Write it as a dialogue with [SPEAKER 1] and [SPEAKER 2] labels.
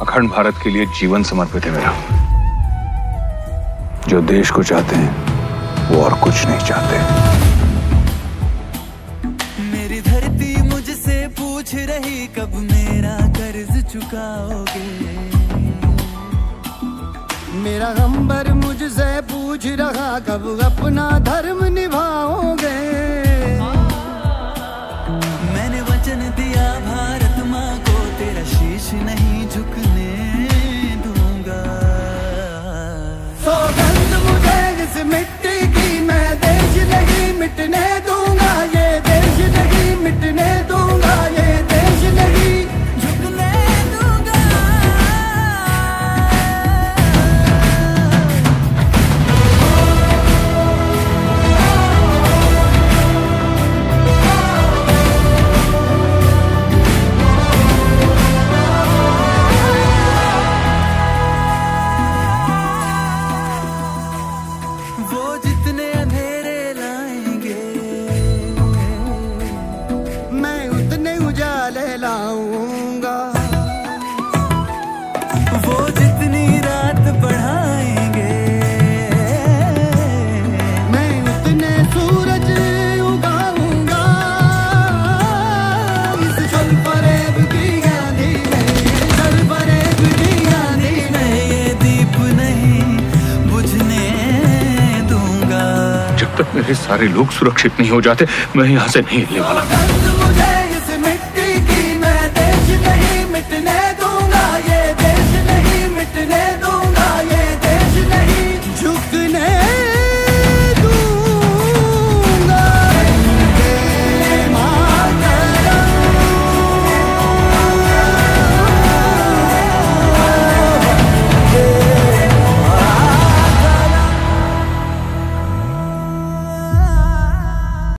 [SPEAKER 1] अखंड भारत के लिए जीवन समर्पित है मेरा। जो देश को चाहते हैं, वो और कुछ नहीं चाहते।
[SPEAKER 2] मेरी धरती मुझसे पूछ रही, कब मेरा कर्ज चुकाओगे?
[SPEAKER 3] मेरा अंबर मुझसे पूछ रहा, कब अपना धर्म निभाओगे?
[SPEAKER 2] मैंने वचन दिया, भारत माँ को तेरा शीश नहीं झुकने
[SPEAKER 3] नहीं
[SPEAKER 1] तक मेरे सारे लोग सुरक्षित नहीं हो जाते मैं यहाँ से नहीं हिलने वाला।